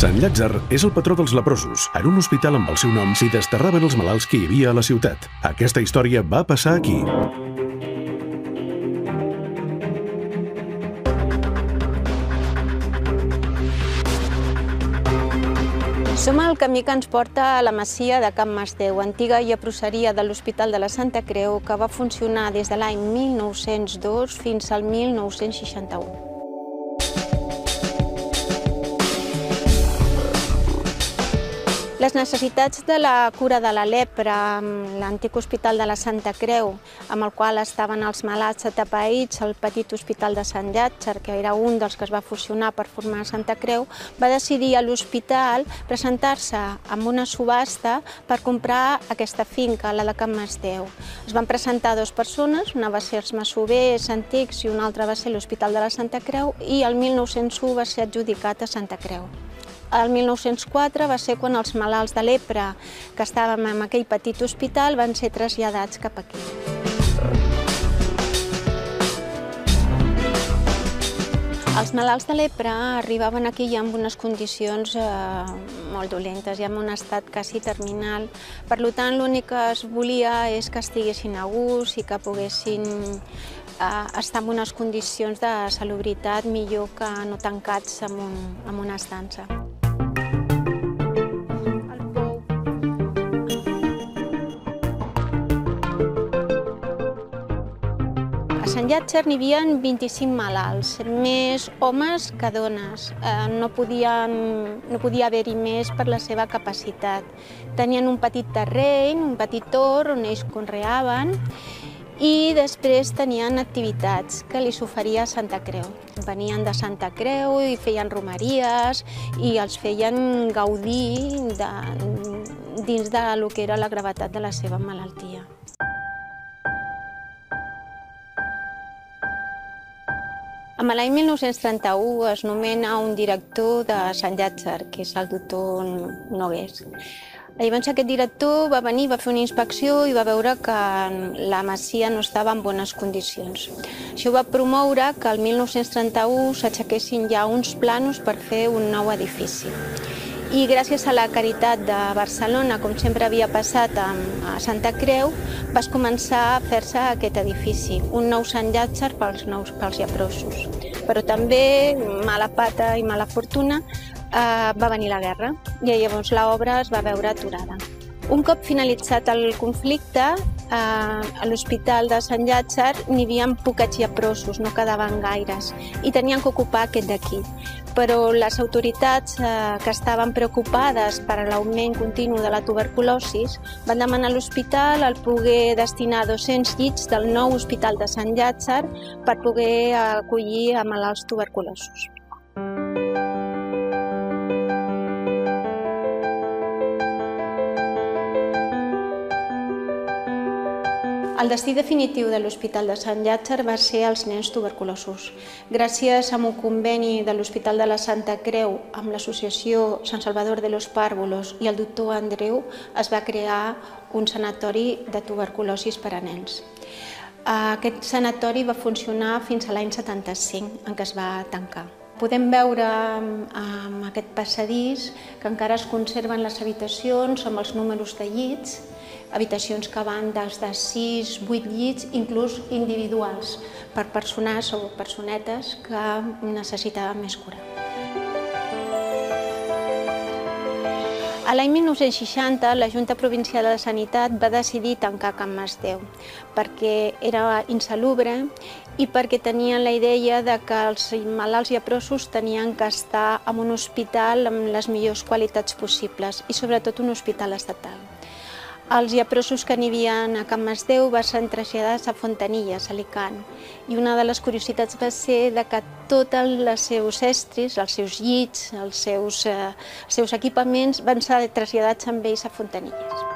Sant Llàtzer és el patró dels leprosos. En un hospital amb el seu nom s'hi desterraven els malalts que hi havia a la ciutat. Aquesta història va passar aquí. Som al camí que ens porta a la masia de Can Masdeu, antiga lleproseria de l'Hospital de la Santa Creu, que va funcionar des de l'any 1902 fins al 1961. Les necessitats de la cura de la lepra l'antic hospital de la Santa Creu, amb el qual estaven els malats atapeïts al petit hospital de Sant Llàtzer, que era un dels que es va fusionar per formar Santa Creu, va decidir a l'hospital presentar-se amb una subhasta per comprar aquesta finca, la de Can Masdeu. Es van presentar dues persones, una va ser els masovers antics i una altra va ser l'Hospital de la Santa Creu i el 1901 va ser adjudicat a Santa Creu. El 1904 va ser quan els malalts de lepra que estàvem en aquell petit hospital van ser traslladats cap aquí. Els malalts de lepra arribaven aquí ja amb unes condicions eh, molt dolentes, ja en un estat quasi terminal. Per tant, l'únic que es volia és que estiguessin a gust i que poguessin eh, estar en unes condicions de salubritat millor que no tancats en, un, en una estança. Sant Llàtzer n'hi havia 25 malalts, més homes que dones. Eh, no, podien, no podia haver-hi més per la seva capacitat. Tenien un petit terreny, un petit tor on ells conreaven i després tenien activitats que li s'oferia Santa Creu. Venien de Santa Creu i feien romeries i els feien gaudir de, dins de lo que era la gravetat de la seva malaltia. Amb l'any 1931 es nomena un director de Sant Llàtzer, que és el doctor Nogués. Llavors aquest director va venir, va fer una inspecció i va veure que la masia no estava en bones condicions. Això va promoure que el 1931 s'aixequessin ja uns planos per fer un nou edifici i gràcies a la caritat de Barcelona, com sempre havia passat a Santa Creu, vas començar a fer-se aquest edifici, un nou Sant Llàtzer pels, nous, pels lleprosos. Però també, mala pata i mala fortuna, eh, va venir la guerra i llavors l'obra es va veure aturada. Un cop finalitzat el conflicte, eh, a l'Hospital de Sant Llàtzer n'hi havia poquets lleprosos, no quedaven gaires, i tenien que ocupar aquest d'aquí però les autoritats eh, que estaven preocupades per l'augment continu de la tuberculosi van demanar a l'hospital el poder destinar 200 llits del nou Hospital de Sant Llàtzer per poder acollir a malalts tuberculosos. El destí definitiu de l'Hospital de Sant Llàtzer va ser els nens tuberculosos. Gràcies a un conveni de l'Hospital de la Santa Creu amb l'associació Sant Salvador de los Pàrvulos i el doctor Andreu es va crear un sanatori de tuberculosis per a nens. Aquest sanatori va funcionar fins a l'any 75, en què es va tancar. Podem veure en aquest passadís que encara es conserven les habitacions amb els números de llits habitacions que van des de 6, 8 llits, inclús individuals, per persones o personetes que necessitaven més cura. A l'any 1960, la Junta Provincial de Sanitat va decidir tancar Can Masdeu perquè era insalubre i perquè tenien la idea de que els malalts lleprosos tenien que estar en un hospital amb les millors qualitats possibles i sobretot un hospital estatal. Els lleprosos que n'hi havia a Can Masdeu van ser traslladats a Fontanilles, a Alicant. I una de les curiositats va ser de que tots els seus estris, els seus llits, els seus, eh, els seus equipaments van ser traslladats amb ells a Fontanilles.